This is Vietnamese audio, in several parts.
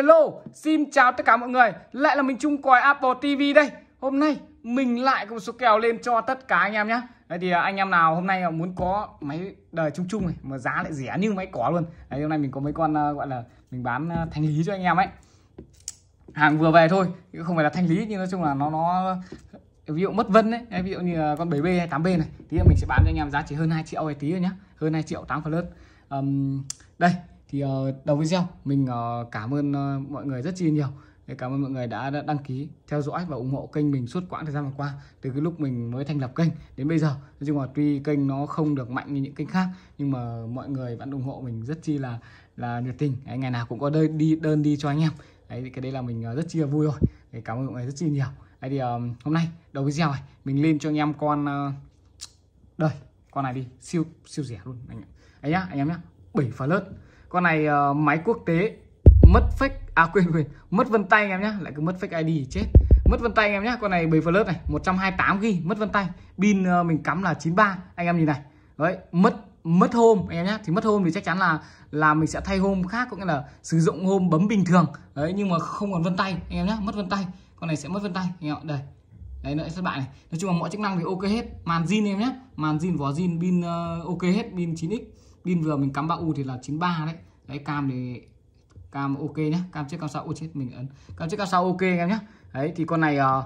Hello, xin chào tất cả mọi người. Lại là mình Trung Còi Apple TV đây. Hôm nay mình lại có một số kèo lên cho tất cả anh em nhé Đấy thì à, anh em nào hôm nay à, muốn có máy đời chung chung này Mà giá lại rẻ như máy cỏ luôn. Đấy hôm nay mình có mấy con uh, gọi là mình bán uh, thanh lý cho anh em ấy. Hàng vừa về thôi Không phải là thanh lý nhưng nói chung là nó nó ví dụ mất vân đấy ví dụ như con 7B hay 8B này thì mình sẽ bán cho anh em giá chỉ hơn 2 triệu hay tí thôi nhá. Hơn 2 triệu 8 plus um, đây thì uh, đầu video mình uh, cảm ơn uh, mọi người rất chi nhiều. Cảm ơn mọi người đã, đã đăng ký theo dõi và ủng hộ kênh mình suốt quãng thời gian vừa qua từ cái lúc mình mới thành lập kênh đến bây giờ. Nói chung là tuy kênh nó không được mạnh như những kênh khác nhưng mà mọi người vẫn ủng hộ mình rất chi là là nhiệt tình. Đấy, ngày nào cũng có đơn đi đơn đi cho anh em. Đấy cái đấy là mình rất chi là vui rồi. Đấy, cảm ơn mọi người rất chi nhiều. Đấy thì um, hôm nay đầu video này mình lên cho anh em con uh, đây con này đi siêu siêu rẻ luôn anh anh nhá anh em nhá bảy 7 lớt con này uh, máy quốc tế mất fake à quên quên mất vân tay anh em nhé lại cứ mất fake ID chết. Mất vân tay anh em nhé con này 7 flash này 128 g mất vân tay. Pin uh, mình cắm là 93 anh em nhìn này. Đấy mất mất hôm anh em nhé thì mất hôm thì chắc chắn là là mình sẽ thay hôm khác cũng nghĩa là sử dụng hôm bấm bình thường. Đấy nhưng mà không còn vân tay anh em nhé mất vân tay. Con này sẽ mất vân tay anh em đây. Đấy nữa các bạn này. Nói chung là mọi chức năng thì ok hết. Màn zin em nhé màn zin vỏ zin pin uh, ok hết pin 9x pin vừa mình cắm 3U thì là 93 đấy. Đấy cam thì cam ok nhé cam trước cam sau ô chết mình ấn. Cam trước cam sau ok em nhé đấy thì con này uh,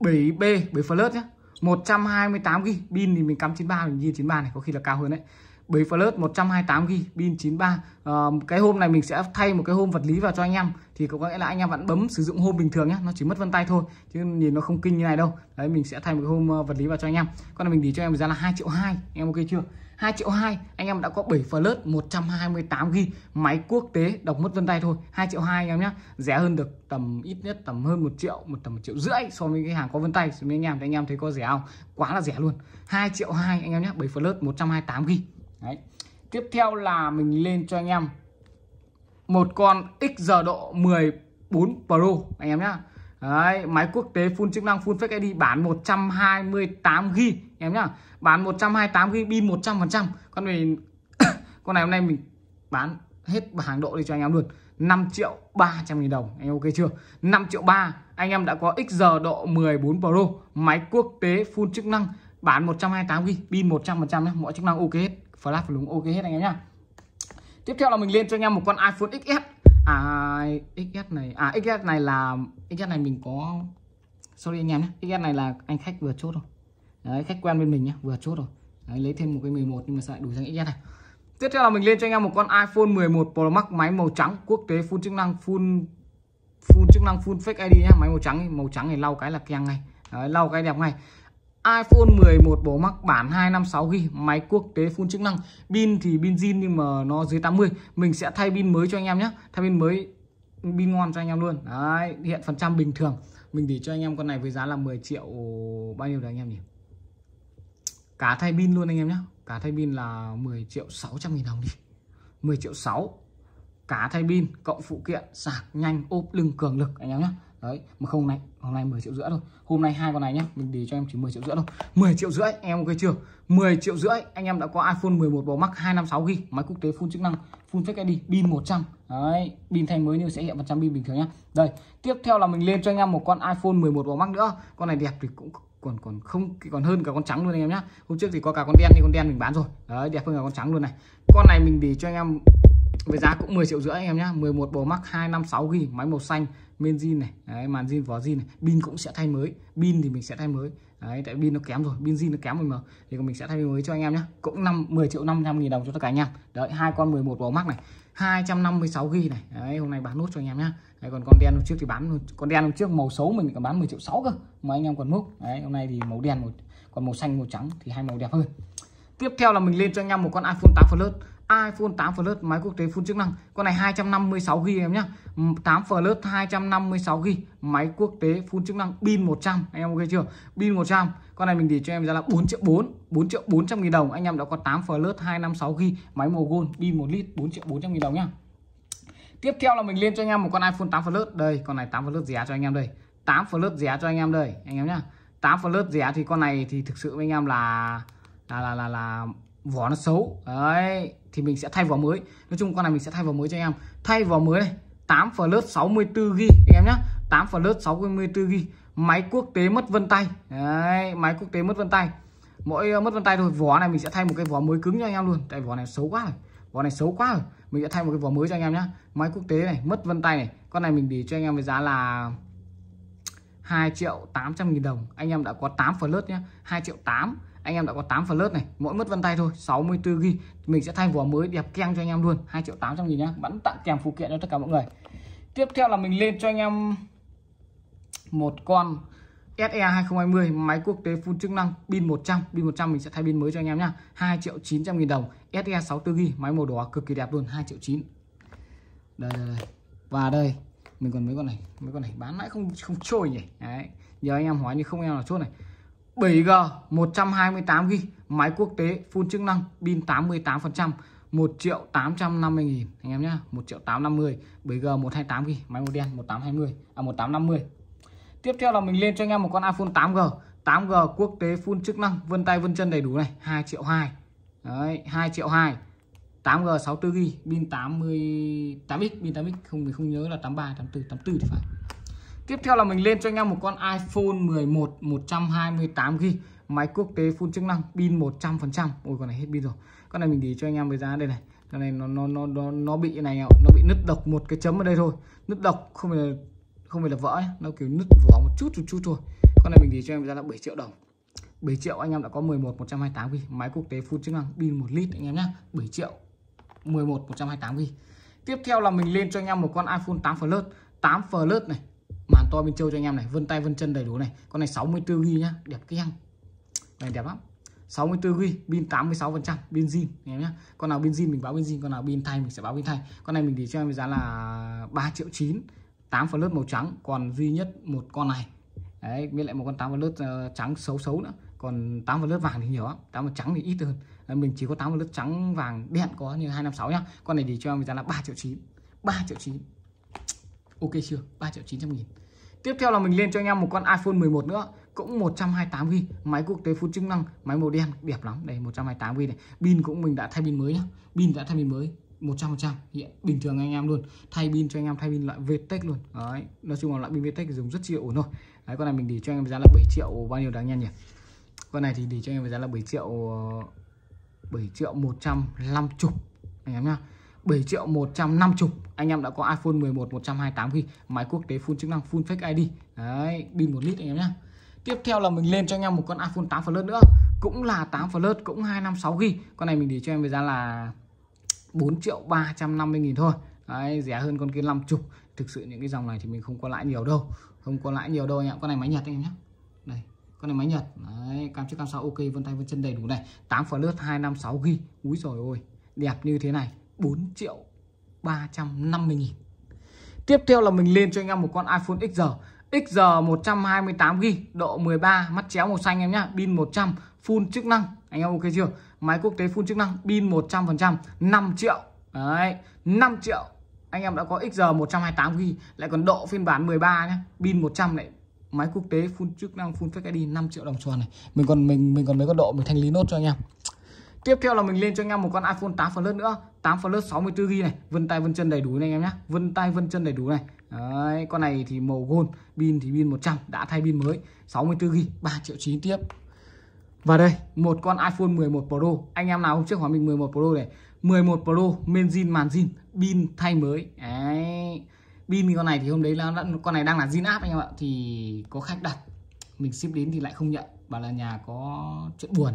7B 7 flash nhé 128 g pin thì mình cắm 93 mình nhìn 93 này có khi là cao hơn đấy. 7 flash 128 g pin 93 à, ờ, cái hôm này mình sẽ thay một cái hôm vật lý vào cho anh em. Thì có nghĩa là anh em vẫn bấm sử dụng hôm bình thường nhé nó chỉ mất vân tay thôi chứ nhìn nó không kinh như này đâu. Đấy mình sẽ thay một cái hôm ờ, vật lý vào cho anh em. Con này mình đi cho em giá là 2 triệu 2 anh em ok chưa? 2 triệu 2 anh em đã có 7 flash 128 g máy quốc tế đọc mất vân tay thôi. 2 triệu 2 anh em nhé rẻ hơn được tầm ít nhất tầm hơn 1 triệu một tầm 1 triệu rưỡi so với cái hàng có vân tay. So với anh em thì anh em thấy có rẻ không? Quá là rẻ luôn. 2 triệu 2 anh em nhé 7 flash 128 g Đấy. Tiếp theo là mình lên cho anh em một con X giờ độ 14 Pro anh em nhá. Đấy, máy quốc tế full chức năng full fake ID bán 128 g em nhá. Bán 128 g pin 100%. Con này con này hôm nay mình bán hết hàng độ đi cho anh em luôn. 5 triệu 300 nghìn đồng anh ok chưa 5 triệu 3 anh em đã có X độ 14 Pro máy quốc tế full chức năng bán 128GB pin 100% nhé mọi chức năng ok hết flash lúng ok hết anh em nhá. Tiếp theo là mình lên cho anh em một con iPhone XS à XS này à XS này là XS này mình có sorry anh em nhé XS này là anh khách vừa chốt rồi. Đấy khách quen bên mình nhé vừa chốt rồi. Đấy, lấy thêm một cái 11 nhưng mà sẽ đủ sang XS này. Tiếp theo là mình lên cho anh em một con iPhone 11 Pro Max máy màu trắng quốc tế full chức năng full full chức năng full fake ID nhá máy màu trắng màu trắng này lau cái là keng ngay. Đấy, lau cái đẹp ngay iPhone 11 Pro Max bản 256GB máy quốc tế full chức năng. Pin thì pin zin nhưng mà nó dưới 80 mình sẽ thay pin mới cho anh em nhé. Thay pin mới, pin ngon cho anh em luôn. Đấy, hiện phần trăm bình thường. Mình để cho anh em con này với giá là 10 triệu bao nhiêu đấy anh em nhỉ? Cả thay pin luôn anh em nhé. Cả thay pin là 10 triệu 600 nghìn đồng đi. 10 triệu 6 cả thay pin, cộng phụ kiện, sạc nhanh, ốp lưng cường lực anh em nhé đấy, mà không này, hôm nay 10 triệu rưỡi thôi. Hôm nay hai con này nhá, mình để cho em chỉ 10 triệu rưỡi thôi. 10 triệu rưỡi, em ok chưa? 10 triệu rưỡi, anh em đã có iPhone 11 Pro Max 256 g máy quốc tế full chức năng, full fake ID pin 100 đấy, pin thay mới như sẽ hiện 100 pin bình thường nhá. Đây, tiếp theo là mình lên cho anh em một con iPhone 11 Pro Max nữa. Con này đẹp thì cũng còn còn không, còn hơn cả con trắng luôn anh em nhá. Hôm trước thì có cả con đen thì con đen mình bán rồi. Đấy, đẹp hơn cả con trắng luôn này. Con này mình để cho anh em với giá cũng 10 triệu rưỡi anh em nhá. 11 Pro Max 256 g máy màu xanh men zin này đấy, màn zin vỏ zin này. Pin cũng sẽ thay mới pin thì mình sẽ thay mới. Đấy tại pin nó kém rồi pin zin nó kém rồi mà. Thì mình sẽ thay mới cho anh em nhé cũng năm 10 triệu 500 nghìn đồng cho tất cả anh em. Đấy hai con 11 Pro Max này 256 ghi này. Đấy hôm nay bán nốt cho anh em nhá. Đấy, còn con đen hôm trước thì bán con đen hôm trước màu xấu mình còn bán 10 triệu 6 cơ mà anh em còn múc. Đấy hôm nay thì màu đen một còn màu xanh màu trắng thì hai màu đẹp hơn. Tiếp theo là mình lên cho anh em một con iPhone 8 Plus iPhone 8 Plus máy quốc tế full chức năng. Con này 256 GB em nhá. 8 Plus 256 GB máy quốc tế full chức năng pin 100 anh em ok chưa? Pin 100 con này mình để cho em ra là 4 triệu 4 4 triệu 400 nghìn đồng. Anh em đã có 8 Plus 256 GB máy màu gold pin 1 lít 4 triệu 400 nghìn đồng nhá. Tiếp theo là mình lên cho anh em một con iPhone 8 Plus. Đây con này 8 Plus giá cho anh em đây. 8 Plus giá cho anh em đây anh em nhá. 8 Plus giá thì con này thì thực sự với anh em là là là là, là vỏ nó xấu. Đấy thì mình sẽ thay vào mới. Nói chung con này mình sẽ thay vào mới cho anh em. Thay vào mới này 8 flash 64 GB anh em nhé 8 flash 64 GB máy quốc tế mất vân tay. Đấy, máy quốc tế mất vân tay. Mỗi ờ, mất vân tay thôi vỏ này mình sẽ thay một cái vỏ mới cứng cho anh em luôn. Tại vỏ này xấu quá rồi. Vỏ này xấu quá rồi. Mình sẽ thay một cái vỏ mới cho anh em nhé máy quốc tế này mất vân tay này. Con này mình để cho anh em với giá là 2 triệu 800 nghìn đồng. Anh em đã có 8 flash nhé 2 triệu 8 anh em đã có 8 Plus này mỗi mất vân tay thôi 64 GB mình sẽ thay vỏ mới đẹp keng cho anh em luôn 2 triệu 800 nghìn nhá. Vẫn tặng kèm phụ kiện cho tất cả mọi người. Tiếp theo là mình lên cho anh em một con SE 2020 máy quốc tế full chức năng pin 100 pin 100 mình sẽ thay pin mới cho anh em nhá. 2 triệu 900 nghìn đồng SE 64 GB máy màu đỏ cực kỳ đẹp luôn 2 triệu 9 đây, đây, đây. và đây mình còn mấy con này mấy con này bán mãi không không trôi nhỉ? Đấy giờ anh em hỏi như không em là chốt này. 7G 128 GB máy quốc tế full chức năng pin 88%, 1 triệu 850 nghìn. Anh em nhá 1 triệu 850 7G 128 GB máy màu đen 1820 à 1850 tiếp theo là mình lên cho anh em một con iPhone 8G 8G quốc tế full chức năng vân tay vân chân đầy đủ này 2 triệu 2 đấy 2 triệu 2 8G 64 GB pin 80 8x pin 8x không mình không nhớ là 83 84 84 thì phải. Tiếp theo là mình lên cho anh em một con iPhone 11 128 GB máy quốc tế full chức năng pin 100%. Ôi con này hết pin rồi. Con này mình để cho anh em với giá đây này. Con này nó nó nó nó, nó bị này nó bị nứt độc một cái chấm ở đây thôi. Nứt độc không phải là không phải là vỡ ấy. nó kiểu nứt vỏ một chút chút chút thôi. Con này mình để cho em với giá là 7 triệu đồng. 7 triệu anh em đã có 11 128 GB máy quốc tế full chức năng pin 1 lít anh em nhá. 7 triệu 11 128 GB tiếp theo là mình lên cho anh em một con iPhone 8 Plus 8 Plus này màn to bên châu cho anh em này vân tay vân chân đầy đủ này. Con này 64 ghi nhá, đẹp keng này, đẹp lắm. 64 ghi, pin 86 phần trăm, pin zin, anh em nhá. Con nào pin zin mình báo pin zin, con nào pin thay mình sẽ báo pin thay. Con này mình để cho em giá là 3 triệu 9 8 phần lớp màu trắng. Còn duy nhất một con này, đấy với lại một con 8 phần lớp ờ, trắng xấu xấu nữa. Còn 8 phần lớp vàng thì nhiều lắm 8 phần trắng thì ít hơn. Mình chỉ có 8 phần lớp trắng vàng đen có như 256 nhá. Con này để cho em giá là 3 triệu 9 3 triệu 9 ok chưa? 3 triệu 900 nghìn. Tiếp theo là mình lên cho anh em một con iPhone 11 nữa. Cũng 128 GB máy quốc tế full chức năng, máy màu đen, đẹp lắm. Đây 128 GB này. Pin cũng mình đã thay pin mới nhá. Pin đã thay pin mới 100% hiện, bình thường anh em luôn. Thay pin cho anh em, thay pin loại VTEC luôn. Đấy, nói chung là loại pin VTEC dùng rất chịu, ổn thôi. Đấy, con này mình để cho anh em giá là 7 triệu bao nhiêu đáng nhanh nhỉ? Con này thì để cho anh em giá là 7 triệu ờ, 7 triệu 150 anh em nhá. 7 triệu 150 anh em đã có iPhone 11 128 GB máy quốc tế full chức năng, full fake ID đấy, pin 1 lít anh em nhé tiếp theo là mình lên cho anh em một con iPhone 8 Plus nữa. Cũng là 8 Plus, cũng 256 GB con này mình để cho em với giá là 4 triệu 350 nghìn thôi. Đấy, rẻ hơn con kia 50 thực sự những cái dòng này thì mình không có lãi nhiều đâu. Không có lãi nhiều đâu anh em con này máy Nhật anh em nhé đây, con này máy Nhật. Đấy, cam trước cam sau ok, vân tay vân chân đầy đủ này. 8 Plus 256 GB úi rồi ôi, đẹp như thế này. 4 triệu 350 nghìn. Tiếp theo là mình lên cho anh em một con iPhone XR XR 128GB độ 13 mắt chéo màu xanh em nhá, pin 100 full chức năng. Anh em ok chưa? Máy quốc tế full chức năng, pin 100% 5 triệu. Đấy 5 triệu. Anh em đã có XR 128GB lại còn độ phiên bản 13 nhá, pin 100 lại máy quốc tế full chức năng, full Face ID 5 triệu đồng tròn này. Mình còn, mình mình còn mấy con độ, mình thanh lý nốt cho anh em. Tiếp theo là mình lên cho anh em một con iPhone 8 Plus nữa. 8 Plus 64GB này. Vân tay vân chân đầy đủ này anh em nhé Vân tay vân chân đầy đủ này. Đấy, con này thì màu gold pin thì pin 100 đã thay pin mới. 64GB 3 triệu 9 tiếp. Và đây một con iPhone 11 Pro. Anh em nào hôm trước hỏi mình 11 Pro này. 11 Pro Men zin màn zin pin thay mới. Đấy. Pin con này thì hôm đấy là con này đang là zin áp anh em ạ. Thì có khách đặt. Mình ship đến thì lại không nhận. Bảo là nhà có chuyện buồn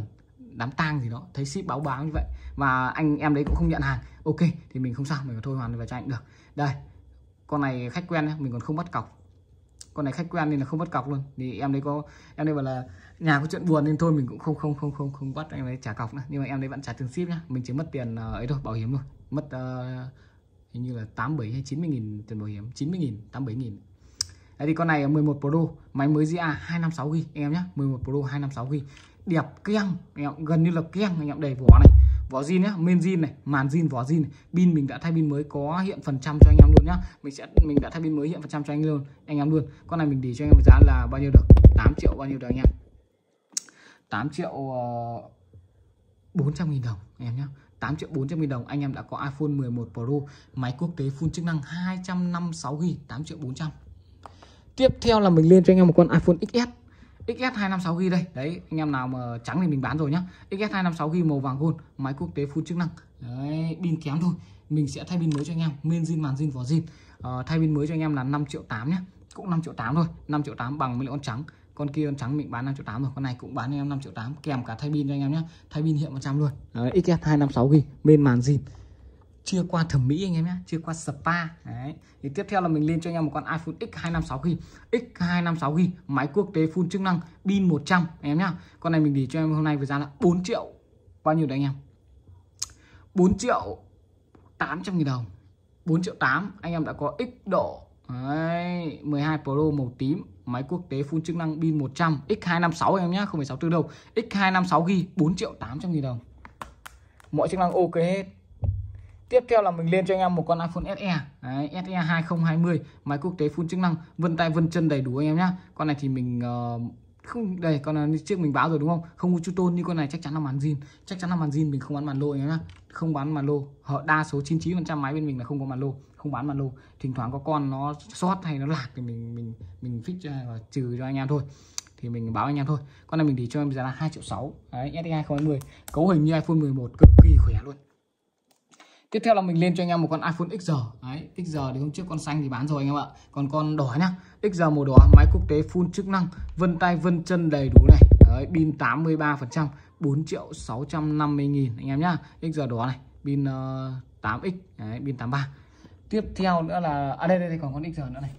đám tang gì đó thấy ship báo báo như vậy. Và anh em đấy cũng không nhận hàng. Ok thì mình không sao mình thôi hoàn về cho anh được. Đây con này khách quen mình còn không bắt cọc. Con này khách quen nên là không bắt cọc luôn. Thì em đấy có em đấy bảo là nhà có chuyện buồn nên thôi mình cũng không không không không không bắt em đấy trả cọc nữa nhưng mà em đấy vẫn trả tiền ship nhá. Mình chỉ mất tiền ờ, ấy thôi bảo hiểm thôi. Mất uh, hình như là 87 hay 90 nghìn tiền bảo hiểm. 90 nghìn 87 nghìn. Đấy thì con này 11 Pro máy mới GA 256 GB em nhé 11 Pro 256 GB đẹp keng anh em gần như là keng anh em đầy vỏ này. Vỏ zin nhá men zin này màn zin vỏ zin pin mình đã thay pin mới có hiện phần trăm cho anh em luôn nhá. Mình sẽ mình đã thay pin mới hiện phần trăm cho anh luôn anh em luôn. Con này mình để cho anh em giá là bao nhiêu được? 8 triệu bao nhiêu được anh em? 8 triệu ờ, uh, 400 nghìn đồng anh em nhé 8 triệu 400 nghìn đồng anh em đã có iPhone 11 Pro máy quốc tế full chức năng 256 g 8 triệu 400 tiếp theo là mình lên cho anh em một con iPhone XS XS 256GB đây. Đấy anh em nào mà trắng thì mình bán rồi nhá. XS 256GB màu vàng gold máy quốc tế full chức năng. Đấy pin kém thôi. Mình sẽ thay pin mới cho anh em nguyên zin màn zin vỏ zin. Uh, thay pin mới cho anh em là 5 triệu 8 nhé cũng 5 triệu 8 thôi. 5 triệu 8 bằng với con trắng. Con kia con trắng mình bán 5 triệu 8 rồi. Con này cũng bán cho em 5 triệu 8 kèm cả thay pin cho anh em nhé thay pin hiện 100 luôn. Đấy, XS 256GB bên màn zin chưa qua thẩm mỹ anh em nhé chưa qua spa. Đấy thì tiếp theo là mình lên cho anh em một con iPhone X256GB X256GB máy quốc tế full chức năng pin 100 anh em nhá. Con này mình để cho em hôm nay với giá là 4 triệu. Bao nhiêu đấy anh em? 4 triệu 800 nghìn đồng. 4 triệu 8 anh em đã có X độ. Đấy, 12 Pro màu tím Máy quốc tế full chức năng pin 100 X256 em nhé Không phải 64 đâu. X256 ghi 4 triệu 800 nghìn đồng. Mọi chức năng ok hết. Tiếp theo là mình lên cho anh em một con iPhone SE Đấy, SE 2020 Máy quốc tế full chức năng Vân tay vân chân đầy đủ anh em nhé Con này thì mình uh, không đây con này trước mình báo rồi đúng không? Không có chu tôn như con này chắc chắn là màn zin. Chắc chắn là màn zin mình không bán màn lô nhá. Không bán màn lô. Họ đa số 99 phần trăm máy bên mình là không có màn lô không bán màn lô. Thỉnh thoảng có con nó sót hay nó lạc thì mình mình mình fix cho và trừ cho anh em thôi. Thì mình báo anh em thôi. Con này mình để cho em giá là 2 triệu 6 đấy SE 2020 cấu hình như iPhone 11 cực kỳ khỏe luôn tiếp theo là mình lên cho anh em một con iPhone XR đấy XR thì hôm trước con xanh thì bán rồi anh em ạ. Còn con đỏ nhá. XR màu đỏ máy quốc tế full chức năng vân tay vân chân đầy đủ này. Đấy pin 83 phần trăm 4 triệu 650 nghìn anh em nhá. XR đỏ này pin ờ, uh, 8x đấy, pin 83 tiếp theo nữa là à đây đây, đây còn con XR nữa này.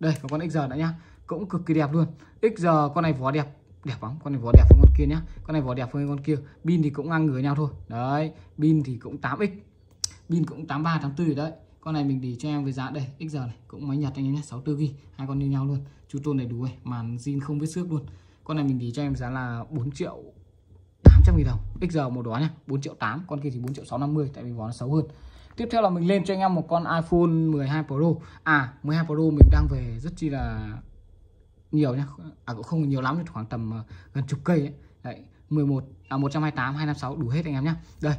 Đây còn con XR nữa nhá. Cũng cực kỳ đẹp luôn. XR con này vỏ đẹp. Đẹp lắm con này vỏ đẹp hơn con kia nhá. Con này vỏ đẹp hơn con kia. Pin thì cũng ngang ngửa nhau thôi. Đấy pin thì cũng 8x pin cũng 83 84 đấy. Con này mình để cho em với giá đây XR này, cũng máy nhật anh em nhé 64 g hai con như nhau luôn. Chú tôn này đủ này màn zin không vết xước luôn. Con này mình để cho em giá là 4 triệu 800 nghìn đồng. XR một đó nhá 4 triệu 8 con kia thì 4 triệu 650 tại vì vỏ nó xấu hơn. Tiếp theo là mình lên cho anh em một con iPhone 12 Pro. À 12 Pro mình đang về rất chi là nhiều nhá à cũng không nhiều lắm, khoảng tầm ờ, gần chục cây ấy. đấy 11 à 128 256 đủ hết anh em nhá. Đây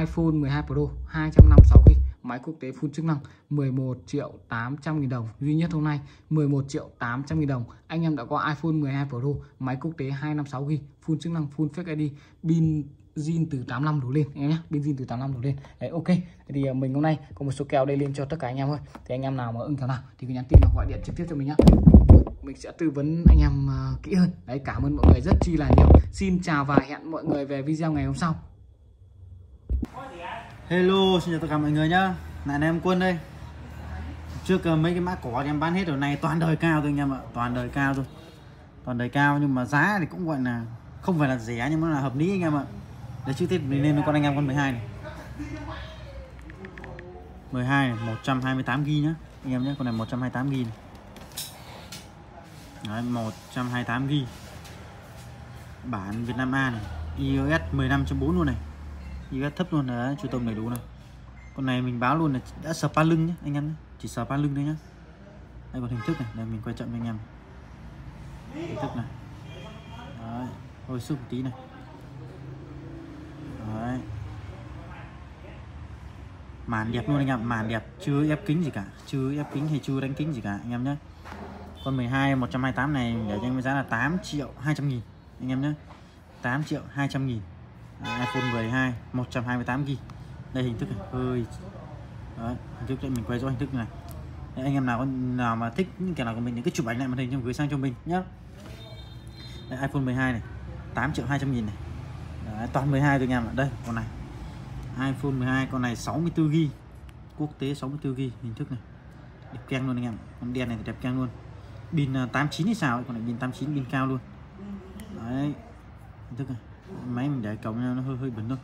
iPhone 12 Pro 256GB máy quốc tế full chức năng 11 triệu 800 nghìn đồng. Duy nhất hôm nay 11 triệu 800 nghìn đồng. Anh em đã có iPhone 12 Pro, máy quốc tế 256GB full chức năng full Face ID pin zin từ 85 đổ lên. Em nhé, pin zin từ 85 đổ lên. Đấy, ok. Thì à, mình hôm nay có một số kèo đây lên cho tất cả anh em thôi. Thì anh em nào mà ưng kèo nào thì cứ nhắn tin hoặc gọi điện trực tiếp cho mình nhé mình sẽ tư vấn anh em à, kỹ hơn. Đấy, cảm ơn mọi người rất chi là nhiều. Xin chào và hẹn mọi người về video ngày hôm sau. Hello, xin chào tất cả mọi người nhá. Lại là em Quân đây. Trước ờ, mấy cái mã cỏ thì em bán hết rồi này toàn đời cao thôi anh em ạ. Toàn đời cao thôi. Toàn đời cao nhưng mà giá thì cũng gọi là Không phải là rẻ nhưng mà là hợp lý anh em ạ. Để trước tiên mình lên với con anh em con 12 này. 12 này, 128g nhá. Anh em nhé, con này 128g này. Đấy, 128g Bản Việt Nam A này iOS 15.4 luôn này iOS thấp luôn là chú tông đầy đủ này con này mình báo luôn là đã sờ spa lưng nhé anh em nhé. chỉ spa lưng thôi nhá. Đây còn hình thức này, đây mình quay chậm cho anh em. Hình thức này. Đấy hồi sức một tí này. Đấy. Màn đẹp luôn anh em, màn đẹp chưa ép kính gì cả, chưa ép kính hay chưa đánh kính gì cả, anh em nhé con 12 128 này để cho anh với giá là 8 triệu 200 nghìn, anh em nhé 8 triệu 200 nghìn iPhone 12 128GB đây hình thức này. Hơi Đấy, hình thức đây mình quay rõ hình thức này. Đấy, anh em nào nào mà thích những cái nào của mình những cái chụp ảnh lại màn hình trong gửi sang cho mình nhá. Đấy, iPhone 12 này 8 triệu 200 nghìn này. Đấy, toàn 12 thôi anh em ạ. Đây con này. iPhone 12 con này 64GB quốc tế 64GB hình thức này. Đẹp keng luôn anh em con đen này thì đẹp keng luôn. Pin à, 89 thì sao còn này pin 89 pin cao luôn. Đấy hình thức này máy mình để cổng nó hơi hơi bẩn thôi.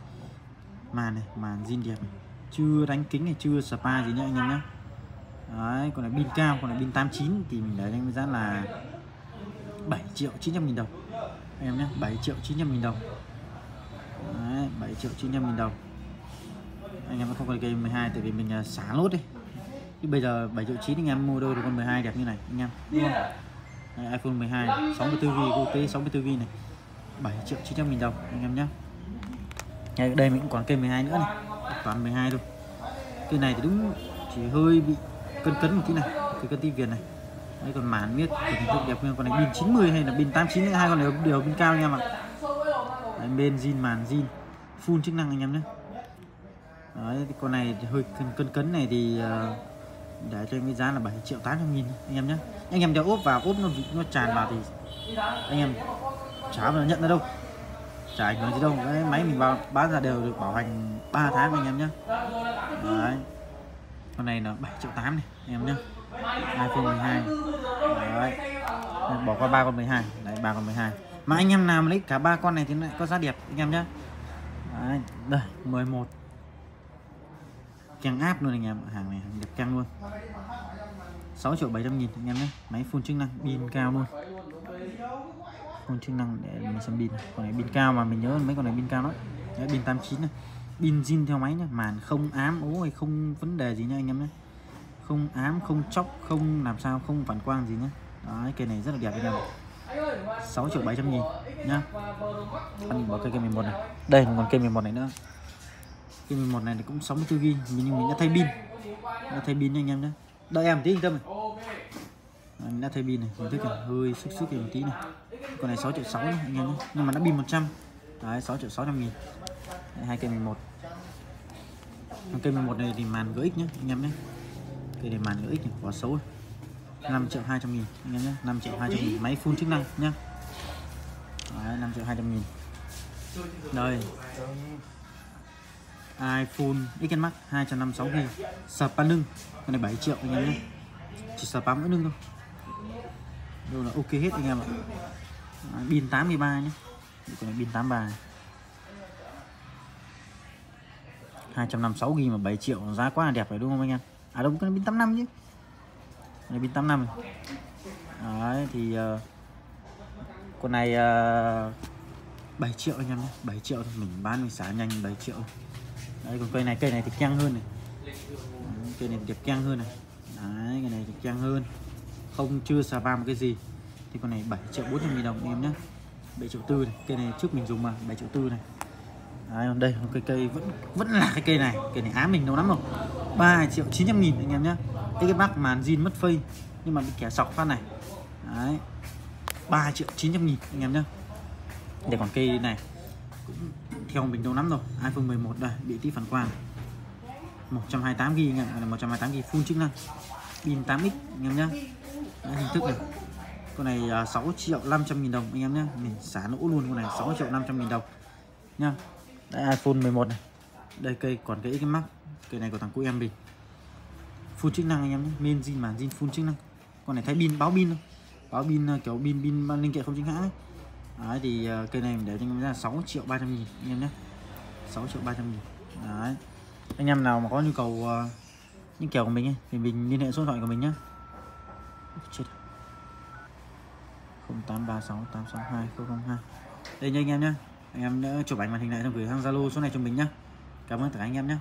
Màn này màn zin đẹp này. chưa đánh kính này chưa spa gì nhá anh em nhé đấy còn là pin cao còn là pin 89 thì mình để anh giá là 7 triệu 900 nghìn đồng. Anh em nhé 7 triệu 900 nghìn đồng. Đấy, 7 triệu 900 nghìn đồng. Anh em không còn cây 12 tại vì mình à, xả lốt đi. Chứ bây giờ 7 triệu 9 anh em mua đôi được con 12 đẹp như này anh em. Đúng không? iPhone 12 64GB quốc tế 64GB này. 7 triệu 900 nghìn đồng anh em nhé. Đây, đây mình cũng còn cây 12 nữa này. Toàn 12 thôi. Cây này thì đúng chỉ hơi bị cân cấn một tí này cái cân ti viền này. Đây còn màn miết thì rất đẹp hơn con này pin 90 hay là pin 89 hai con này đều pin cao anh em ạ. Đấy, bên zin màn zin full chức năng anh em nhé. Đấy thì con này thì hơi cân cân cấn này thì uh, để cho em cái giá là 7 triệu 800 nghìn anh em nhé. Anh em đeo ốp vào ốp nó nó tràn vào thì anh em chả bao nhận ra đâu. Chả ảnh hưởng gì đâu. Cái máy mình vào bán ra đều được bảo hành 3 tháng anh em nhé đấy. Con này là 7 triệu 8 này anh em nhé iPhone 12 đấy. Bỏ qua ba con 12 đấy ba con 12 mà anh em nào mà lấy cả ba con này thì lại có giá đẹp anh em nhé đấy, đây 11 keng áp luôn anh em hàng này hàng đẹp keng luôn. 6 triệu 700 nghìn anh em nhé máy full chức năng pin cao luôn không chức năng để mình xem pin. Còn này pin cao mà mình nhớ mấy con này pin cao lắm. Đấy, pin 89 này. Pin zin theo máy nhá. Màn không ám ố hay không vấn đề gì nha anh em nhé không ám không chóc không làm sao không phản quang gì nhé đấy cây này rất là đẹp anh em. 6 triệu 700 nghìn nhá. Anh bỏ cây cây 11 này. Đây còn cây 11 này nữa. Cây 11 này cũng 64 ghi nhưng mình đã thay pin. Đã thay pin nha anh em nhé đợi em tí anh tâm này. Mình đã thay pin này. Mình thích là hơi sức sức một tí này con này 6 triệu 6 nhé, anh em nhé nhưng mà nó pin 100 đấy 6 triệu 600 nghìn. Đấy, 2 cây 11 cây 11 này thì màn GX nhé anh em nhé cây này màn GX này quá xấu 5 triệu 200 nghìn anh em nhé 5 triệu 200 nghìn máy full chức năng nhé đấy, 5 triệu 200 nghìn. Đây. iPhone XS Max 256 GB sập pan lưng con này 7 triệu anh em nhé chỉ sập bám cái lưng thôi. Đâu là ok hết anh em ạ pin 83 nhé. Con này pin 83 256 GB mà 7 triệu giá quá là đẹp rồi đúng không anh em? À đâu cái pin 85 chứ. Này pin 85 đấy thì uh, con này ờ, uh, 7 triệu anh em nhé. 7 triệu thôi mình bán mình xả nhanh 7 triệu. Đấy còn cây này cây này thì keng hơn này. Đấy, cây này đẹp keng hơn này. Đấy cái này thì keng hơn. Không chưa xà vào một cái gì thì con này 7 triệu 400 nghìn đồng em nhé. 7 triệu tư này cây này trước mình dùng mà 7 triệu tư này. Đấy, còn đây cây cây vẫn vẫn là cái cây này cây này ám mình lâu lắm rồi. 3 triệu 900 nghìn anh em nhé. Cái bác màn zin mất phây nhưng mà bị kẻ sọc phát này. Đấy. 3 triệu 900 nghìn anh em nhé. Để còn cây này cũng theo mình lâu lắm rồi. iPhone 11 đây bị tí phản quang. 128 g anh em 128 g full chức năng. Pin 8x anh em nhé. Hình thức này con này à, 6 triệu 500 nghìn đồng anh em nhé. Mình xả lỗ luôn con này 6 triệu 500 nghìn đồng nhá. Đây iPhone 11 này. Đây cây còn cái cái mắc cây này của thằng cu em mình full chức năng anh em nhé. Main zin màn zin full chức năng. Con này thay pin báo pin báo pin à, kiểu pin pin linh kiện không chính hãng ấy. Đấy thì uh, cây này mình để cho anh em ra 6 triệu 300 nghìn anh em nhé. 6 triệu 300 nghìn. Đấy. Anh em nào mà có nhu cầu uh, những kiểu của mình ấy, thì mình liên hệ số điện thoại của mình nhé chết 0836862002 đây nha anh em nhé anh em đã chụp ảnh màn hình lại xong gửi sang Zalo số này cho mình nhé cảm ơn tất cả anh em nhé